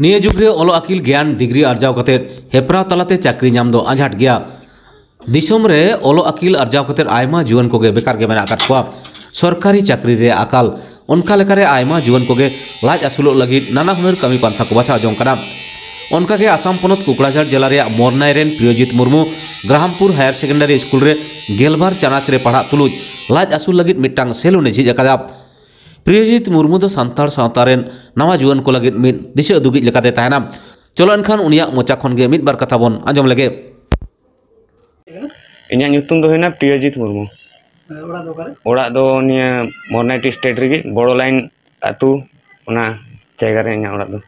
निये जुगरे अल आकिल ज्ञान डिग्री आर्जा कर हेपरा तलाते चाकरी नाम आजाट गया अल आकिल आर्जा कर जुवन को बेकार के सरकारी चाकरी रे आकाल उनकाकर जुवन को लाज आसलोग लगी नाना हुनर कमी पंथा को बाछा आजा उनका आसाम पनत कोकड़ाझार जिला मोरनाय Priyajit Murmu Grampur higher secondary school गलबार चानाच पढ़ा तुलुज लाज आसूल लगी मिट्ट सेलुन झिज अका Priyajit Murmu itu santar santaren nama juan kollega mit diche adu gig jaga detaena. Cobaan kan unia mo cakon gue mit berkata bon. Anjum lagi. Ini yang anjutun tuh siapa? Priyajit Murmu. Eh, orang itu kan? Orang itu niya Madhya Pradesh lagi borderline atau puna cagar ini orang itu.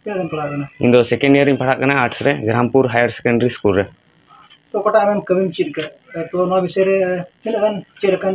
Ini do ya, secondaryin pelajaran arts reh. pur higher secondary school reh. Topat aja mau kawin cerita. Eh, Nabi selesai eh, kan, cilekan.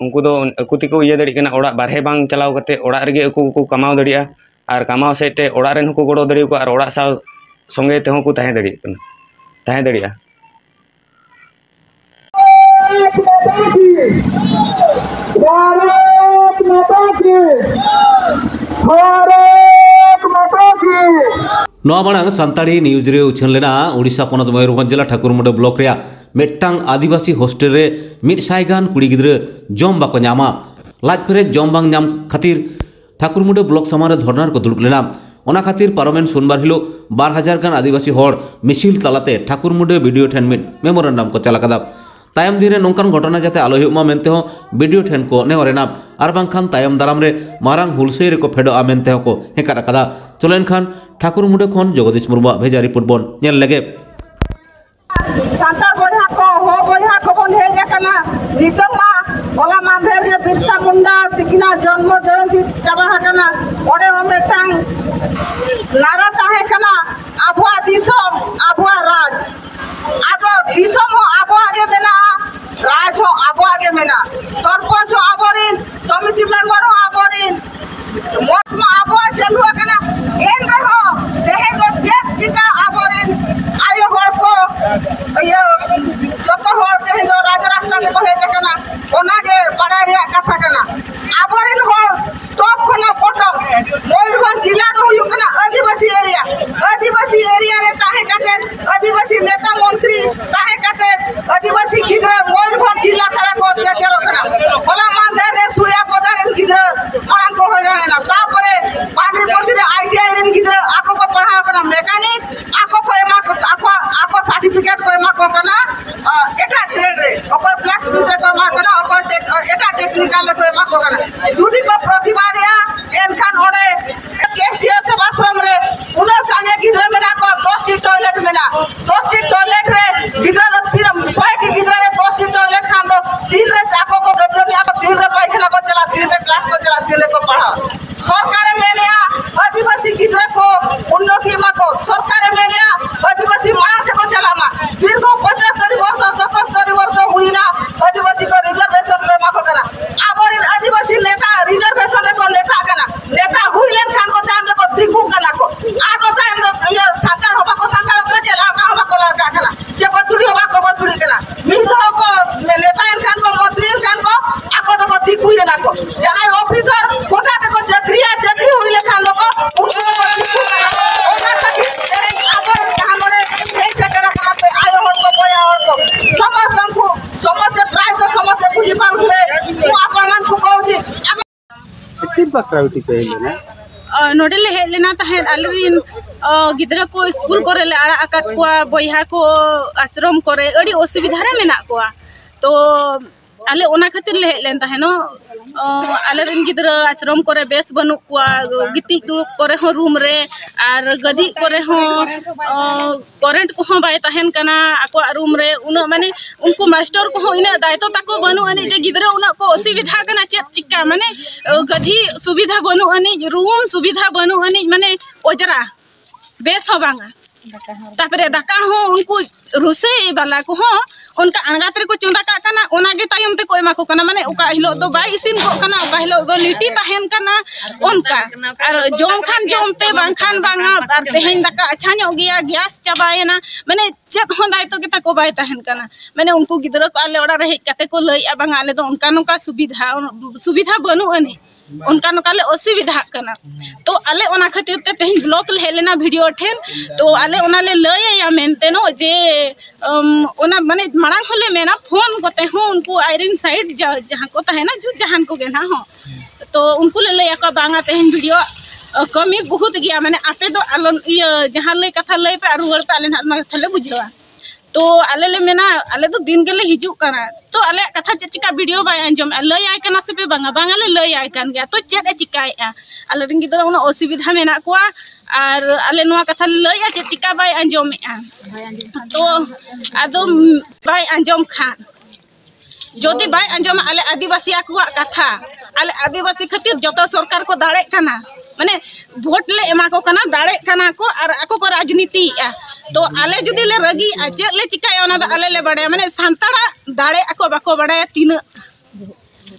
ᱩᱱᱠᱩ ᱫᱚ ᱟᱠᱚ ᱛᱮᱠᱚ ᱤᱭᱟᱹ ᱫᱟᱲᱮᱭᱟᱜ ᱠᱟᱱᱟ ᱚᱲᱟᱜ ᱵᱟᱨᱦᱮ ᱵᱟᱝ ᱪᱟᱞᱟᱣ ᱠᱟᱛᱮ ᱚᱲᱟᱜ ᱨᱮᱜᱮ ᱟᱠᱚ ᱠᱚ ᱠᱟᱢᱟᱣ ᱫᱟᱲᱮᱭᱟᱜᱼᱟ ᱟᱨ ᱠᱟᱢᱟᱣ ᱥᱮᱫ ᱛᱮ ᱚᱲᱟᱜ ᱨᱮᱱ ᱦᱚᱸᱠᱚ ᱜᱚᱲᱚ ᱫᱟᱲᱮᱭᱟᱠᱚᱣᱟ ᱟᱨ ᱚᱲᱟᱜ ᱥᱟᱶ ᱥᱚᱸᱜᱮ ᱛᱮᱦᱚᱸ ᱠᱚ ᱛᱟᱦᱮᱸ ᱫᱟᱲᱮᱭᱟᱜ ᱠᱟᱱᱟ ᱛᱟᱦᱮᱸ ᱫᱟᱲᱮᱭᱟᱜᱼᱟ भारत माता की भारत माता की ᱱᱚᱣᱟ ᱢᱟᱲᱟᱝ ᱥᱟᱱᱛᱟᱲᱤ ᱱᱤᱭᱩᱡ ᱨᱮ ᱩᱪᱷᱟᱹᱱ ᱞᱮᱱᱟ ᱩᱲᱤᱥᱥᱟ ᱯᱚᱱᱚᱛ ᱢᱚᱭᱩᱨᱵᱷᱚᱸᱡᱽ ᱡᱮᱞᱟ ᱴᱷᱟᱹᱠᱩᱨᱢᱩᱰᱟᱹ ᱵᱞᱚᱠ ᱨᱮᱭᱟᱜ ᱢᱤᱫᱴᱟᱝ ᱟᱹᱫᱤᱵᱟᱹᱥᱤ ᱦᱳᱥᱴᱮᱞ ᱨᱮ 100 ᱜᱟᱱ ᱠᱩᱲᱤ ᱜᱤᱫᱽᱨᱟᱹ ᱡᱚᱢ ᱵᱟᱠᱚ ᱧᱟᱢᱟ ᱞᱟᱡ ᱯᱮᱨᱮᱡ ᱡᱚᱢ ᱵᱟᱝ ᱧᱟᱢ ᱠᱷᱟᱹᱛᱤᱨ ᱴᱷᱟᱠᱩᱨᱢᱩᱰᱟᱹ ᱵᱞᱚᱠ ᱥᱟᱢᱟᱝ ᱨᱮ ᱫᱷᱚᱨᱱᱟ ᱨᱮᱠᱚ ᱫᱩᱲᱩᱵ ᱞᱮᱱᱟ ᱚᱱᱟ ᱠᱷᱟᱹᱛᱤर ᱯᱟᱨᱚᱢᱮᱱ ᱥᱳᱢᱵᱟᱨ ᱦᱤᱞᱳᱜ 2000 ᱜᱟᱱ ᱟᱹᱫᱤᱵᱟᱹᱥᱤ ᱦᱚᱲ ᱢᱤছিল ᱛᱟᱞᱟᱛᱮ ᱴᱷᱟᱠᱩᱨᱢᱩᱰᱟᱹ ᱵᱤᱰᱤᱭᱳ ᱴᱷᱮᱱ ᱢᱤᱫ ᱢᱮᱢᱳᱨᱮᱱᱰᱟᱢ ᱠᱚ ᱪᱟᱞ ᱟᱠᱟᱫᱟ ᱛᱟᱭᱚᱢ ᱫᱤᱱ ᱨᱮ ᱱᱚᱝᱠᱟᱱ ᱜᱷᱚᱴᱚᱱᱟ ᱡᱟᱛᱮ ᱟᱞᱚ ᱦᱩᱭᱩᱜ ᱢᱟ ᱢᱮᱱᱛᱮ ᱦᱚᱸ ᱵᱤᱰᱤᱭᱳ ᱴᱷᱮᱱ ᱠᱚ ᱱᱮᱦᱚᱨ ᱮᱱᱟ ᱟᱨ ᱵᱟᱝᱠᱷᱟᱱ ᱛᱟᱭᱚᱢ ᱫᱟᱨᱟᱢ ᱨᱮ ᱢᱟᱨᱟᱝ ᱦᱩᱞᱥᱟᱹᱭ ᱨᱮᱠᱚ ᱯᱷᱮᱰᱚᱜᱼᱟ ᱢᱮᱱᱛᱮ ᱦᱚᱸᱠᱚ ᱦᱮᱸᱠᱟᱨ ᱟᱠᱟᱫᱟ ᱪᱚᱞᱮᱱ ᱠᱷᱟᱱ ᱴᱷᱟᱠᱩᱨᱢᱩᱰᱟᱹ ᱠᱷᱚᱱ ᱡᱚᱜᱚᱫᱤᱥ ᱢᱩᱨᱢᱩᱣᱟᱜ ᱵᱷᱮᱡᱟ ᱨᱤᱯᱳᱨᱴ ᱵᱚᱱ ᱧᱮᱞ ᱞᱮᱜᱮ ᱡᱮᱢᱚᱱ ᱦᱮᱡ ᱟᱠᱟᱱᱟ ᱱᱤᱛᱚᱜ ᱢᱟ ᱚᱞᱟ ᱢᱟᱫᱷᱮᱨ ᱨᱮ ᱵᱤᱨᱥᱟ ᱢᱩᱱᱰᱟ ᱛᱤᱠᱤᱱᱟᱜ ᱡᱚᱱᱢᱚ ᱡᱚᱭᱚᱱᱛᱤ ᱪᱟᱵᱟ ᱟᱠᱟᱱᱟ ᱚᱸᱰᱮ ᱦᱚᱸ ᱢᱤᱫᱴᱟᱝ ᱱᱟᱨᱟ ᱛᱟᱦᱮᱸ ᱠᱟᱱᱟ ᱟᱵᱚᱣᱟᱜ ᱫᱤᱥᱚᱢ ᱟᱵᱚᱣᱟᱜ ᱨᱟᱡᱽ ᱟᱫᱚ ᱫᱤᱥᱚᱢ ᱦᱚᱸ আবহাওয়া গে মেনা রাজ হো আবহাওয়া গে মেনা সরপঞ্চ হো আবরিন সমিতি মেম্বার হো আবরিন মঠ মা আবহাওয়া চালু আকানা এন রহো দেহে দো চেত চিকা टी टॉयलेट मेना 10 टी टॉयलेट रे गिद्रा रे फिर 100 टी गिद्रा रे 10 टॉयलेट खान दो। दिन रे जाको को गब्बे में आको दिन रे पाइखाना को चला दिन रे क्लास को चला दिन रे को पढ़ा। सरकार मेने आदिवासी गिद्रा আমি ᱪᱮᱫ ᱵᱟᱠᱷᱨᱟ ᱵᱤᱴᱤ ᱯᱮ ᱦᱮᱡ ᱞᱮᱱᱟ ᱱᱚᱰᱮ ᱞᱮ ᱦᱮᱡ ᱞᱮᱱᱟ ᱛᱟᱦᱮᱸᱫ ᱟᱞᱮᱨᱮᱱ ᱚ, ᱜᱤᱫᱽᱨᱟᱹ ᱠᱚ ᱥᱠᱩᱞ ᱠᱚᱨᱮ ᱞᱮ ᱟᱲᱟᱜ ᱟᱠᱟᱫ ᱠᱚᱣᱟ ᱵᱚᱭᱦᱟ ᱠᱚ ᱟᱥᱨᱚᱢ ᱠᱚᱨᱮ ᱟᱹᱰᱤ ᱚᱥᱩᱵᱤᱫᱷᱟ ᱨᱮ ᱢᱮᱱᱟᱜ ᱠᱚᱣᱟ ᱛᱚ ᱟᱞᱮ ᱚᱱᱟ ᱠᱷᱟᱹᱛᱤᱨ ᱞᱮ ᱦᱮᱡ ᱞᱮᱱ ᱛᱟᱦᱮᱱᱚᱜ ᱚ, ᱟᱞᱮᱨᱮᱱ ᱜᱤᱫᱽᱨᱟᱹ ᱟᱥᱨᱚᱢ ᱠᱚᱨᱮ ᱵᱮᱥ ᱵᱟᱹᱱᱩᱜ ᱠᱚᱣᱟ ᱜᱤᱛᱤᱡ ᱫᱩᱲᱩᱵ ᱠᱚᱨᱮ ᱦᱚᱸ ᱨᱩᱢ ᱨᱮ ᱟᱨ ᱜᱟᱹᱫᱤᱡ ᱠᱚᱨᱮ ᱦᱚᱸ ᱚ, ᱠᱟᱨᱮᱱᱴ ᱠᱚᱦᱚᱸ ᱵᱟᱭ ᱛᱟᱦᱮᱱ ᱠᱟᱱᱟ ᱟᱠᱚᱣᱟᱜ ᱨᱩᱢ ᱨᱮ ᱩᱱᱟᱹᱜ ᱢᱟᱱᱮ ᱩᱱᱠᱩ ᱢᱟᱥᱴᱟᱨ ᱠᱚᱦᱚᱸ ᱤᱱᱟᱹᱜ ᱫᱟᱭᱤᱛᱛᱚ ᱛᱟᱠᱚ ᱵᱟᱹᱱᱩᱜ ᱟᱹᱱᱤᱡ ᱡᱮ ᱜᱤᱫᱽᱨᱟᱹ ᱩᱱᱟᱹᱜ ᱠᱚ ᱚᱥᱩᱵᱤᱫᱷᱟ ᱠᱟᱱᱟ ᱪᱮᱫ ᱪᱤᱠᱟ ᱢᱟᱱᱮ ᱚ, ᱜᱟᱹᱫᱷᱤ ᱥᱩᱵᱤᱫᱷᱟ ᱵᱟᱹᱱᱩᱜ ᱟᱹᱱᱤᱡ ᱨᱩᱢ ᱥᱩᱵᱤᱫᱷᱟ ᱵᱟᱹᱱᱩᱜ ᱟᱹᱱᱤᱡ ᱢᱟᱱᱮ ᱚᱡᱽᱨᱟ ᱵᱮᱥ ᱦᱚᱸ ᱵᱟᱝᱟ ᱛᱟᱯᱚᱨᱮ ᱫᱟᱠᱟ ᱦᱚᱸ उनका अनगा तेरे को चुंदा का करना उनागे तायम ते को एमा को करना माने ओका हिलो दो बाई इसिन को करना ओका हिलो दो लिटी तहन करना उनका और जोम खान जोम पे बांग बांगा और तहन दका अच्छा नो गया गैस चबाए ना माने चेक बना मैंने उनको गिरा को लैल सुविधा सुविधा बनूँ उनका नौका असुविधा करना। तो आले अलग खातिर तेह ब्लॉक लेना वीडियो ठेन। तो आले अलग ले लैया मेनतेनो जे ओना माने मांग हले मेना फ़ोन को तेहू उनको आयरन साइड जहाँ को जहाँ को गेना हो। तो उनको ले लैया बांगा तेहन वीडियो कमी बहुत गया माने आपे दो आलो इया जहां ले कथा ले पे रुवाड़ पे आले ना कथा ले बुझेवा तो आले ले मेना आले तो दिन गेले हिजु कना तो आले कथा चे चिका वीडियो बाय अंजम लय आय कना से पे बांगा बांगा ले लय आय कान गया तो चेत ए चिकाएआ आले रिंग गिदरा उना असुविधा मेना कोआ আর আলে নোয়া কথা লই আছে চিকা বাই আঞ্জমেয়া তো আদম বাই আঞ্জম খান যদি বাই আঞ্জম আলে আদিবাসী আকুয়ার কথা आले आदिवासी खातिर जो सरकार को दाड़ेना मैंने भोट ले दाड़ेना को आको को राजनीति तो आले जो रागी चेले चिका आले ले मैंने सानता दाड़े बाको बड़ा तीना।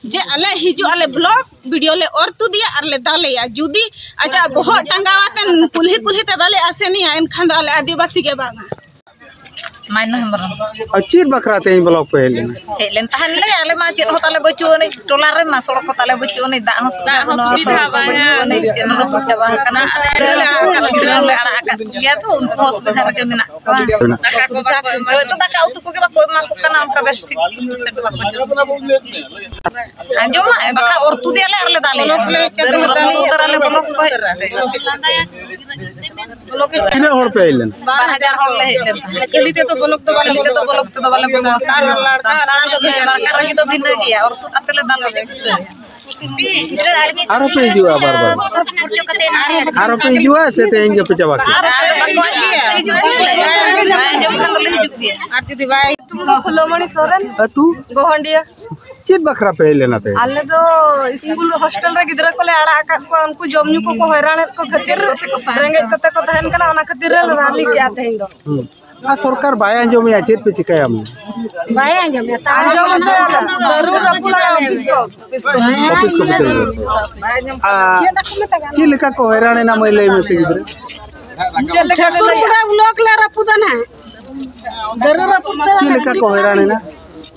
जे आले हिजु आले ब्लॉक वीडियो ले और तू दिया, आर ले दाले या जुदी अच्छा बहुत टंगावाते कुल्ही कुल्ही ते बाले आसे नहीं आ इन खान आदिवासी के बांगा। माइनो हेम्ब्रम और चीर बकरा तेज ब्लॉक पे हेलेना हेज लेन ताहन ले आले मा चेद हो ताले बचो ने टोला रे मा सड़क को ताले बचो ने दा हो सुविधा हो सुविधा बांगा ने तेन रो तो चाबा कना ले गिरा ले आड़ा का गया तो उनको हो सुविधा रे मेना दाका को बा को तो दाका उतु को के बा को मा को कना उनका बेस्ट ठीक से बा को अंजो मा बका और तू दे ले अरले दाले दर रो तो अरले ब्लॉक को किने हर पे हेलेना बारह हज़ार हॉल ले हेलेन कलिते तो ब्लॉक तो वाले तो ब्लॉक तो वाले बना तार लड़का तो लड़का रही तो भिन्न गया और तू अतले दाल आरो पे जुआ बार बार। आरो पे के के आ तू ते आले दो स्कूल हॉस्टल रे गिदरा को ले आड़ा आका को उनको जम ᱧᱩ को हैरान को खातिर रेंगे कते को तहन कना ओना खातिर रे के हैं। दो आ सरकार बाय अंजम या चीर पे चिकाय हम बाय अंजम या अंजम ज़रूर रखू लगा ऑफ़िस को ऑफ़िस को भीतर आ चीर लेका को हैरान ना मैं ले में से गिदरे ठाकुर पुरा ब्लॉक ले रपू दना ज़रूर रपू चीर लेका को हैरान ना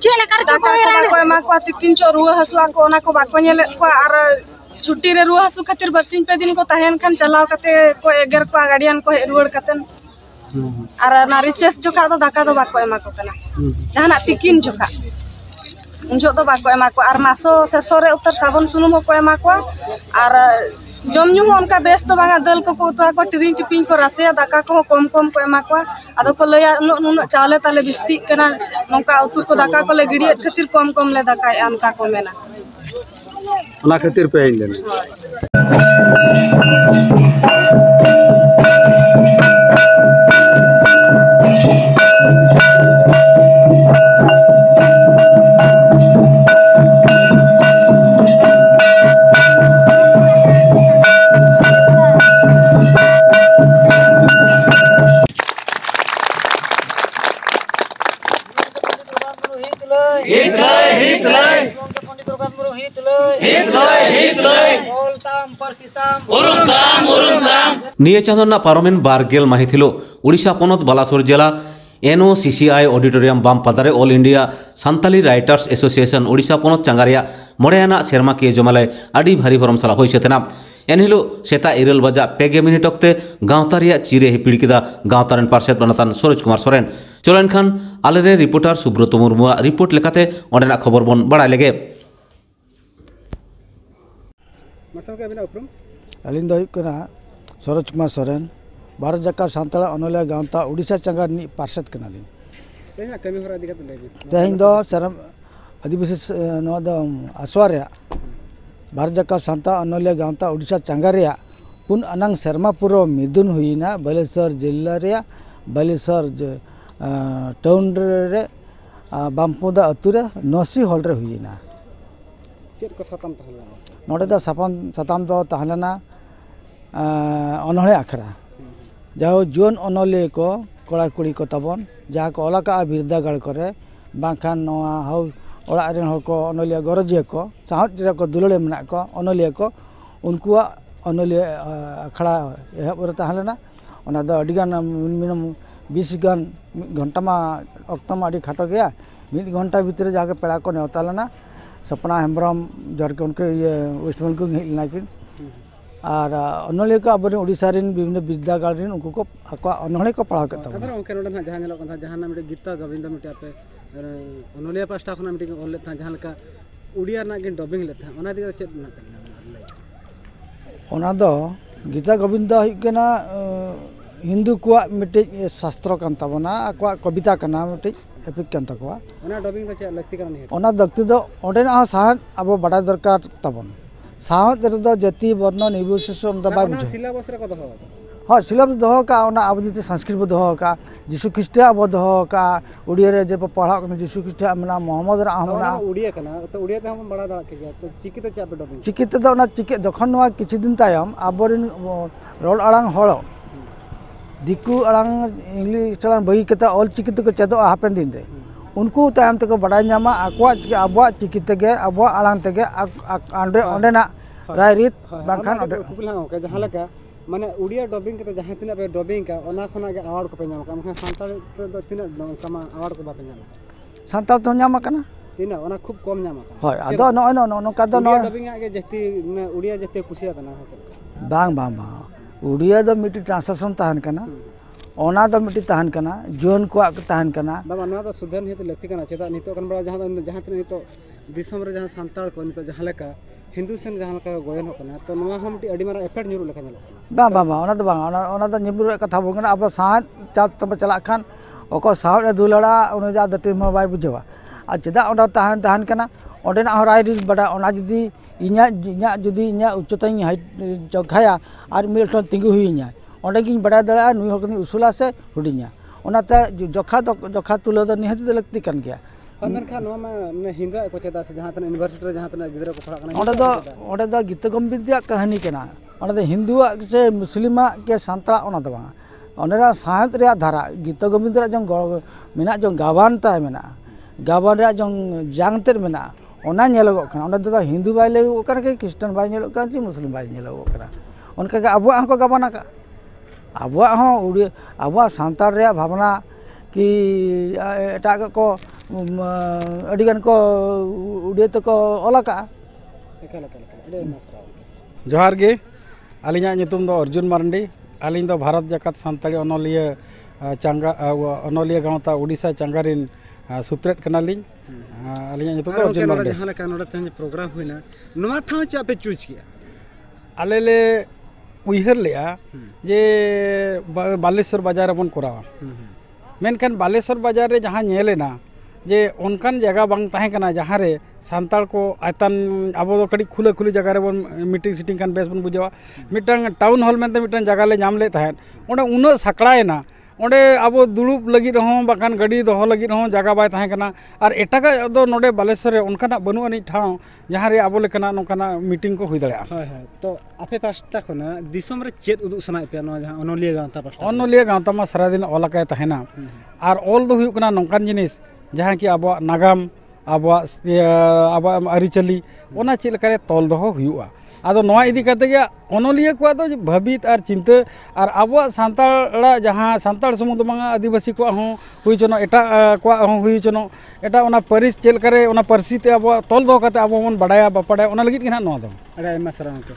चल कर को हैरान को मा को तिकिन चो रुआ हसु को ओना को बाको नेले को आर छुट्टी रे रुआ हसु खातिर बरसिन पे दिन को तहन खान चलाव कते को एगर को गाड़ियान को रुआड़ कतन और ना रिसेस जोखा तो दाका तो बाको एमा को कना जहाना तिकिन जोखा उन जो तो बाको एमा को और मासो शेषो रे उतर साबुन सुनुम को एमा को और जम ᱧᱩ ᱚᱱᱠᱟ ᱵᱮᱥ ᱫᱚ ᱵᱟᱝᱟ ᱫᱟᱹᱞ ᱠᱚ ᱠᱚ ᱩᱛᱩᱣᱟ ᱠᱚ ᱴᱤᱨᱤᱝ ᱴᱤᱯᱤᱝ ᱠᱚ ᱨᱟᱥᱮᱭᱟ ᱫᱟᱠᱟ ᱠᱚ ᱠᱚᱢ ᱠᱚᱢ ᱠᱚ ᱮᱢᱟ ᱠᱚᱣᱟ ᱟᱫᱚ ᱠᱚ ᱞᱟᱹᱭᱟ ᱩᱱᱟᱹᱜ ᱱᱩᱱᱟᱹᱜ ᱪᱟᱣᱞᱮ ᱛᱟᱞᱮ ᱵᱤᱥᱛᱤᱜ ᱠᱟᱱᱟ ᱱᱚᱝᱠᱟ ᱩᱛᱩ ᱠᱚ ᱫᱟᱠᱟ ᱠᱚᱞᱮ ᱜᱤᱰᱤᱭᱮᱫ ᱠᱷᱟᱹᱛᱤᱨ ᱠᱚᱢ ᱠᱚᱢ ᱞᱮ ᱫᱟᱠᱟᱭᱮᱫᱼᱟ ᱚᱱᱠᱟ ᱠᱚ ᱢᱮᱱᱟ ᱚᱱᱟ ᱠᱷᱟᱹᱛᱤᱨ ᱯᱮ ᱦᱮᱡ ᱞᱮᱱᱟ નિયચાંદના પારોમેન બારગેલ માહિતી લો পনত પનત জেলা এনও CCI auditorium বামপাদারে all India Santali writers association Odisha Panat চাঙ্গারিয়া মড়েয়ানা সেরমা কিয়ে জমালে আডি ভারী ভরমসালা হয়েছে না এনহিলো সেতা ইরেল বাজা পেগে মিনিট অক্তে গাঁওতারিয়া চিরে হিপিড়কিদা গাঁওতারেন পার্ষদ বানাতান সরোজ কুমার সরেন। চলেন খান আলেরে রিপোর্টার সুব্রত মুর্মুয়া রিপোর্ট লেখাতে অনেনা খবর বন বাড়াই লেগে। আলিন দয়ুক સરોજકુમાર સોરેન ભારત જકા સાંતળા અનોલ્યા ગાંતા ઓડિશા ચંગાની પાર્ષદ કનાલી તેહિન દો સરમ આદિવાસી નોવા દો આસવા રહ્યા ભારત જકા સાંતા અનોલ્યા ગાંતા ઓડિશા ચંગા રહ્યા पुन अनंग शर्मा पूर्व मिदुन हुईना बालेश्वर जिला रे बालेश्वर टाउन रे बामपोदा अतुरे नसी हॉल रे हुईना चेक को साताम तहलना नोडे दा सापाम साताम दो तहलना ᱟᱹᱛᱩ ᱨᱮ ᱱᱚᱥᱤ ᱦᱚᱞ ᱨᱮ ᱦᱩᱭᱱᱟ ᱪᱮᱫ ᱠᱚ ᱥᱟᱛᱟᱢ ᱛᱟᱦᱮᱸ ᱞᱮᱱᱟ ᱱᱚᱰᱮ ᱫᱚ ᱥᱟᱯᱟᱢ ᱥᱟᱛᱟᱢ ᱫᱚ ᱛᱟᱦᱮᱸ ᱞᱮᱱᱟ ᱟᱸ, ᱚᱱᱚᱬᱦᱮ ᱟᱠᱷᱲᱟ ᱡᱟᱦᱳ ᱡᱩᱣᱟᱹᱱ ᱚᱱᱚᱞᱤᱭᱟᱹ ko ᱠᱚᱲᱟ ᱠᱩᱲᱤ ko ᱛᱟᱵᱚᱱ ᱡᱟᱦᱟᱸ ᱠᱚ ᱚᱞ ᱟᱠᱟᱜᱼᱟ ᱵᱤᱨᱫᱟᱹᱜᱟᱲ ᱠᱚᱨᱮ ᱵᱟᱝᱠᱷᱟᱱ ᱱᱚᱣᱟ ᱦᱟᱣ ᱚᱲᱟᱜ ᱨᱮᱱ ᱦᱚᱲ ᱠᱚ ᱚᱱᱚᱞᱤᱭᱟᱹ ᱜᱚᱨᱚᱡᱤᱭᱟᱹ ᱠᱚ ᱥᱟᱶᱦᱮᱫ ᱨᱮ ᱠᱚ ᱫᱩᱞᱟᱹᱲᱤᱭᱟᱹ ᱢᱮᱱᱟᱜ ᱠᱚ ᱚᱱᱚᱞᱤᱭᱟᱹ ᱠᱚ ᱩᱱᱠᱩᱣᱟᱜ ᱚᱱᱚᱞᱤᱭᱟᱹ ᱟᱸ, ᱟᱠᱷᱲᱟ ᱮᱦᱚᱵ ᱨᱮ ᱛᱟᱦᱮᱸ ᱞᱮᱱᱟ ᱚᱱᱟ ᱫᱚ ᱟᱹᱰᱤᱜᱟᱱ ᱢᱤᱱᱤᱢᱟᱢ ᱵᱤᱥ ᱜᱟᱱ ᱢᱤᱫ ᱜᱷᱚᱱᱴᱟ ᱢᱟ ᱚᱠᱛᱚ ᱢᱟ ᱟᱹᱰᱤ ᱠᱷᱟᱴᱚ ᱜᱮᱭᱟ ᱢᱤᱫ ᱜᱷᱚᱱᱴᱟ ᱵᱷᱤᱛᱨᱤ ᱡᱟᱦᱟᱸ ᱜᱮ ᱯᱮᱲᱟ ᱠᱚ ᱱᱮᱣᱛᱟ ᱞᱮᱱᱟ ᱥᱚᱯᱱᱟ ᱦᱮᱢᱵᱨᱚᱢ ᱡᱷᱟᱲᱠᱷᱚᱸᱰ ᱠᱚ ᱤᱭᱟᱹ ᱳᱭᱮᱥᱴ ᱵᱮᱝᱜᱚᱞ ᱠᱷᱚᱱ ᱦᱮᱡ ᱞᱮᱱᱟ ᱠᱤᱱ आर अनलिया को अब ओडा विभिन्न विद्यालय उनको को अनहड़े को पढ़ा करता हूँ ना ना मिटे गीता गोविंद मिटे पे अनलिया पास्टा खना मिटे लका उड़िया ना के डबिंग लेता ओना चेत ना ओना दो गीता गोविंद हिकना हिंदू को मिटे शास्त्र कविता कना मिटे एपिक ओना डबिंग लगती ओना दक्ति दो अब बड़ा दरकार तबन সাহতের তো জাতি বর্ণ নির্বিশেষ দবা বুঝো। হ্যাঁ সিলেবাস দহ কা ওনা আবু যেতে সংস্কৃত দহ কা যিশু খ্রিস্ট আবু দহ কা উড়িয়া রে যে পড়া কোন যিশু খ্রিস্ট আমনা মোহাম্মদ রা আমনা উড়িয়া কানা? তো উড়িয়া তে হাম বড়া দা কে? তো চিকি তো চাপে ডবি চিকি তো ওনা চিকি যখন নোয়া কিছু দিন তায়ম আবরিন রোল আড়াং হল। দিকু আড়াং ইংলিশ আড়াং বই কেতা অল চিকি তো চেদো দিন রে उनको तायम तक बड़ा नामा आबवा चिकी तगे आबवा आलांग तगे आंडे ओंडेना रायरीत बांखान ओंडे ओके जहाँ लगा माने उड़िया डबिंग के तो जहाँ तना पे डबिंग का ओना खना के अवार्ड को पे नामा का संताल तो तना कमा अवार्ड को बात नामा संताल तो नामा कना tina ona khub kom nyama hoy ado no no no no kado no dubbing age jesti udiya jesti kusiya kana bang bang bang udiya do miti translation tahan kana ᱚᱱᱟ ᱫᱚ ᱢᱤᱫᱴᱤᱡ ᱛᱟᱦᱮᱱ ᱠᱟᱱᱟ ᱡᱩᱣᱟᱹᱱ ᱠᱚᱣᱟᱜ ᱛᱟᱦᱮᱱ ᱠᱟᱱᱟ ᱵᱟᱝ ᱱᱚᱣᱟ ᱫᱚ ᱥᱩᱫᱷᱟᱹᱨ ᱱᱤᱦᱟᱹᱛ ᱞᱟᱹᱠᱛᱤ ᱠᱟᱱᱟ ᱪᱮᱫᱟᱜ ᱱᱤᱛᱚᱜ ᱠᱟᱱ ᱵᱟᱲᱟ ᱡᱟᱦᱟᱸ ᱡᱟᱦᱟᱸ ᱛᱤᱱᱟᱹᱜ ᱱᱤᱛᱚᱜ ᱫᱤᱥᱚᱢ ᱨᱮ ᱡᱟᱦᱟᱸ ᱥᱟᱱᱛᱟᱲ ᱠᱚ ᱱᱤᱛᱚᱜ ᱡᱟᱦᱟᱸ ᱞᱮᱠᱟ हिंदू सेन जहाँ का गोयन होना तो नवा हम अड़ी मारा एफेक्ट ᱧᱩᱨᱩᱜ ᱞᱮᱠᱟ ᱧᱮᱞᱚᱜ ᱠᱟᱱᱟ ᱵᱟᱝ ᱵᱟᱝ ᱚᱱᱟ ᱫᱚ ᱵᱟᱝ ᱚᱱᱟ ᱚᱱᱟ ᱫᱚ ᱧᱩᱨᱩᱜ ᱠᱟᱛᱷᱟ ᱵᱚᱱ ᱠᱟᱱᱟ ᱟᱵᱚ ᱥᱟᱦᱟᱡ ᱪᱟᱥ ᱛᱚᱵᱮ ᱪᱟᱞᱟᱜ ᱠᱷᱟᱱ ᱚᱠᱚᱭ ᱥᱟᱦᱟᱡ ᱮ ᱫᱩᱞᱟᱲᱟ ᱩᱱᱤ ᱫᱚ ᱫᱟᱹᱴᱤ ᱢᱟ ᱵᱟᱭ ᱵᱩᱡᱷᱟᱹᱣᱟ ᱟᱨ ᱪᱮᱫᱟᱜ ᱚᱸᱰᱮ ᱛᱟᱦᱮᱱ ᱛᱟᱦᱮᱱ ᱠᱟᱱᱟ ᱚᱸᱰᱮᱱᱟᱜ ᱦᱚᱸ ᱨᱟᱭ ᱨᱤᱛ ᱵᱟᱰᱟᱭ ᱚᱱᱟ ᱡᱩᱫᱤ ᱤᱧᱟᱹᱜ ᱤᱧᱟᱹᱜ ᱡᱩᱫᱤ ᱤᱧᱟᱹᱜ ᱩᱪᱪᱚᱛᱟᱧ ᱡᱚᱜᱷᱟᱭᱟ ᱟᱨ ᱢᱤᱫ ᱴᱷᱮᱱ ᱛᱤᱸᱜᱩ ᱦᱩᱭᱤᱧᱟ ᱚᱸᱰᱮᱜᱤᱧ ᱵᱟᱲᱟᱭ ᱫᱟᱲᱮᱭᱟᱜᱼᱟ ᱱᱩᱭ ᱦᱚᱲ ᱠᱟᱹᱱᱟᱹᱧ ᱩᱥᱩᱞᱟ ᱥᱮ ᱦᱩᱰᱤᱧᱟ ᱚᱱᱟᱛᱮ ᱡᱚᱠᱷᱟ ᱫᱚ ᱡᱚᱠᱷᱟ ᱛᱩᱞᱟᱹᱣ ᱫᱚ ᱱᱤᱦᱟᱹᱛ ᱫᱚ ᱞᱟᱹᱠᱛᱤ ᱠᱟᱱ ᱜᱮᱭᱟ ᱢᱮᱱᱠᱷᱟᱱ ᱱᱚᱣᱟ ᱢᱟ ᱦᱤᱱᱫᱩ ᱠᱚ ᱪᱮᱫᱟ ᱥᱮ ᱡᱟᱦᱟᱸ ᱛᱤᱱᱟᱹᱜ ᱤᱭᱩᱱᱤᱵᱷᱟᱨᱥᱤᱴᱤ ᱨᱮ ᱡᱟᱦᱟᱸ ᱛᱤᱱᱟᱹᱜ ᱜᱤᱫᱽᱨᱟᱹ ᱠᱚ ᱯᱟᱲᱦᱟᱜ ᱠᱟᱱᱟ ᱚᱸᱰᱮ ᱫᱚ ᱚᱸᱰᱮ ᱫᱚ ᱜᱤᱛᱟᱹ ᱜᱚᱢᱵᱤᱫᱤᱭᱟᱜ ᱠᱟᱹᱦᱱᱤ ᱠᱟᱱᱟ ᱚᱸᱰᱮ ᱫᱚ ᱦᱤᱱᱫᱩᱣᱟᱜ ᱥᱮ ᱢᱩᱥᱞᱤᱢᱟᱜ ᱥᱮ ᱥᱟᱱᱛᱟᱲᱟᱜ ᱚᱱᱟ ᱫᱚ ᱵᱟᱝ ᱚᱸᱰᱮᱱᱟᱜ ᱥᱟᱶᱦᱮᱫ ᱨᱮᱭᱟᱜ ᱫᱷᱟᱨᱟ ᱜᱤᱛᱟᱹ ᱜᱚᱵᱤᱱᱫ ᱨᱮᱭᱟᱜ ᱡᱚᱝ ᱢᱮᱱᱟᱜ ᱡᱚᱝ ᱜᱟᱵᱟᱱ ᱛᱟᱭ ᱢᱮᱱᱟᱜᱼᱟ ᱜᱟᱵᱟᱱ ᱨᱮᱭᱟᱜ ᱡᱚᱝ ᱡᱟᱝ ᱛᱮᱫ ᱢᱮᱱᱟᱜᱼᱟ ᱚᱱᱟ ᱧᱮᱞᱚᱜᱚᱜ ᱠᱟᱱᱟ ᱚᱸᱰᱮ ᱫᱚ ᱦᱤᱱᱫᱩ ᱵᱟᱭ ᱧᱮᱞᱚᱜᱚᱜ ᱠᱟᱱᱟ ᱠᱤ ᱠᱷᱨᱤᱥᱴᱟᱱ ᱵᱟᱭ ᱧᱮᱞᱚᱜ ᱠᱟᱱᱟ ᱥᱮ ᱢᱩᱥᱞᱤᱢ ᱵᱟᱭ ᱧᱮᱞᱚᱜᱚᱜ ᱠᱟᱱᱟ ᱚᱱᱠᱟᱜᱮ ᱟᱵᱚᱣᱟᱜ ᱦᱚᱸᱠᱚ ᱜᱟᱵᱟᱱ ᱟᱠᱟᱫᱼᱟ ᱟᱵᱚᱣᱟᱜ ᱦᱚᱸ ᱩᱲᱤᱭᱟ ᱟᱵᱚᱣᱟᱜ ᱥᱟᱱᱛᱟᱲ ᱨᱮᱭᱟᱜ ᱵᱷᱟᱵᱽᱱᱟ ᱠᱤ ᱮᱴᱟᱜ ᱠᱚ ᱩᱢ, ᱟᱹᱰᱤᱜᱟᱱ ᱠᱚ ᱩᱲᱤᱭᱟ ᱛᱮᱠᱚ ᱚᱞ ᱟᱠᱟᱜᱼᱟ ᱮᱠᱟᱞ ᱮᱠᱟᱞ ᱮᱠᱟᱞ ᱟᱹᱰᱤ ᱟᱭᱢᱟ ᱥᱟᱨᱦᱟᱣ ᱡᱚᱦᱟᱨ ᱜᱮ ᱟᱹᱞᱤᱧᱟᱜ ᱧᱩᱛᱩᱢ ᱫᱚ ᱚᱨᱡᱩᱱ ᱢᱟᱨᱰᱤ ᱟᱹᱞᱤᱧ ᱫᱚ ᱵᱷᱟᱨᱚᱛ ᱡᱟᱠᱟᱛ ᱥᱟᱱᱛᱟᱲᱤ ᱚᱱᱚᱞᱤᱭᱟᱹ ᱟᱸ, ᱪᱟᱸᱜᱟ ᱟᱸ, ᱚᱱᱚᱞᱤᱭᱟᱹ ᱜᱟᱶᱛᱟ ᱩᱲᱤᱥᱥᱟ ᱪᱟᱸᱜᱟ ᱨᱮᱱ ᱟᱸ, ᱥᱩᱛᱨᱮᱫ ᱠᱟᱱᱟᱞᱤᱧ ᱟᱸ, ᱟᱹᱞᱤᱧᱟᱜ ᱧᱩᱛᱩᱢ ᱫᱚ ᱟᱨ ᱚᱨᱡᱩᱱ ᱜᱚᱝᱠᱮ ᱱᱚᱰᱮ ᱢᱟᱨᱰᱤ ᱡᱟᱦᱟᱸ ᱞᱮᱠᱟ ᱱᱚᱰᱮ ᱛᱮᱦᱮᱧ ᱯᱨᱳᱜᱨᱟᱢ ᱦᱩᱭᱱᱟ ᱱᱚᱣᱟ ᱴᱷᱟᱶ ᱪᱮᱫ ᱯᱮ ᱪᱩᱡᱽ ᱠᱮᱜᱼᱟ ᱟᱞᱮ ᱞᱮ उहर लिया हम्म। बालेश्वर बाज़ार बन करावा। हम्म, हम्म। बालेश्वर बाज़ार जहाँ नेलना जे अनकान जगह बांग बातना जहाँ रे सानतार को आयतान अब कहीं खुला खुली जगह रे बन मीटिंग सीटिंग खान बेस बन बुझे मिट्टन टाउन हॉल में मिट्टन जगह ले जाम ले उन्हें उन सकड़ा है ना ᱚᱸᱰᱮ ᱟᱵᱚ ᱫᱩᱲᱩᱵ ᱞᱟᱹᱜᱤᱫ ᱦᱚᱸ ᱵᱟᱠᱷᱟᱱ ᱜᱟᱹᱰᱤ ᱫᱚᱦᱚ ᱞᱟᱹᱜᱤᱫ ᱦᱚᱸ ᱡᱟᱭᱜᱟ ᱵᱟᱭ ᱛᱟᱦᱮᱸ ᱠᱟᱱᱟ ᱟᱨ ᱮᱴᱟᱜᱟᱜ ᱫᱚ ᱱᱚᱰᱮ ᱵᱟᱞᱮᱥᱚᱨ ᱨᱮ ᱚᱱᱠᱟᱱᱟᱜ ᱵᱟᱹᱱᱩᱜ ᱟᱹᱱᱤᱡ ᱴᱷᱟᱶ ᱡᱟᱦᱟᱸ ᱨᱮ ᱟᱵᱚ ᱞᱮᱠᱟᱱᱟᱜ ᱱᱚᱝᱠᱟᱱᱟᱜ ᱢᱤᱴᱤᱝ ᱠᱚ ᱦᱩᱭ ᱫᱟᱲᱮᱭᱟᱜᱼᱟ ᱦᱳᱭ ᱦᱳᱭ ᱛᱚ ᱟᱯᱮ ᱯᱟᱥᱴᱟ ᱠᱷᱚᱱᱟᱜ ᱫᱤᱥᱚᱢ ᱨᱮ ᱪᱮᱫ ᱩᱫᱩᱜ ᱥᱟᱱᱟᱭᱮᱫ ᱯᱮᱭᱟ ᱱᱚᱣᱟ ᱡᱟᱦᱟᱸ ᱚᱱᱚᱞᱤᱭᱟᱹ ᱜᱟᱶᱛᱟ ᱯᱟᱥᱴᱟ ᱠᱷᱚᱱᱟᱜ? ᱚᱱᱚᱞᱤᱭᱟᱹ ᱜᱟᱶᱛᱟ ᱢᱟ ᱥᱟᱨᱟᱫᱤᱱ ᱚᱞ ᱟᱠᱟᱭ ᱛᱟᱦᱮᱱᱟ ᱟᱨ ᱚᱞ ᱫᱚ ᱦᱩᱭᱩᱜ ᱠᱟᱱᱟ ᱱᱚᱝᱠᱟᱱ ᱡᱤᱱᱤᱥ ᱡᱟᱦᱟᱸ ᱠᱤ ᱟᱵᱚᱣᱟᱜ ᱱᱟᱜᱟᱢ ᱟᱵᱚᱣᱟᱜ ᱤᱭᱟᱹ ᱟᱵᱚᱣᱟᱜ ᱟᱹᱨᱤᱪᱟᱹᱞᱤ ᱚᱱᱟ ᱪᱮᱫ ᱞᱮᱠᱟᱨᱮ ᱛᱚᱞ ᱫᱚᱦᱚ ᱦᱩᱭᱩᱜᱼᱟ ᱟᱫᱚ ᱱᱚᱣᱟ ᱤᱫᱤ ᱠᱟᱛᱮ ᱜᱮ ᱚᱱᱚᱞᱤᱭᱟᱹ ᱠᱚᱣᱟᱜ ᱫᱚ ᱵᱷᱟᱹᱵᱤᱛ ᱟᱨ ᱪᱤᱱᱛᱟᱹ ᱟᱨ ᱟᱵᱚᱣᱟᱜ ᱥᱟᱱᱛᱟᱲᱟᱜ ᱡᱟᱦᱟᱸ ᱥᱟᱱᱛᱟᱲ ᱥᱩᱢᱩᱝ ᱫᱚ ᱵᱟᱝᱟ ᱟᱹᱫᱤᱵᱟᱹᱥᱤ ᱠᱚᱣᱟᱜ ᱦᱚᱸ ᱦᱩᱭ ᱦᱚᱪᱚᱱᱚᱜ ᱮᱴᱟᱜ ᱟᱸ, ᱠᱚᱣᱟᱜ ᱦᱚᱸ ᱦᱩᱭ ᱦᱚᱪᱚᱱᱚᱜ ᱮᱴᱟᱜ ᱚᱱᱟ ᱯᱟᱹᱨᱤᱥ ᱪᱮᱫ ᱞᱮᱠᱟᱨᱮ ᱚᱱᱟ ᱯᱟᱹᱨᱥᱤ ᱛᱮ ᱟᱵᱚᱣᱟᱜ ᱛᱚᱞ ᱫᱚᱦᱚ ᱠᱟᱛᱮ ᱟᱵᱚ ᱵᱚᱱ ᱵᱟᱰᱟᱭᱟ ᱵᱟᱰᱟᱭᱟ ᱚᱱᱟ ᱞᱟᱹᱜᱤᱫ ᱜᱮ ᱱᱟᱦᱟᱜ ᱱᱚᱣᱟ ᱫᱚ ᱟᱹᱰᱤ ᱟᱭᱢᱟ ᱥᱟᱨᱦᱟᱣ ᱜᱚᱝᱠᱮ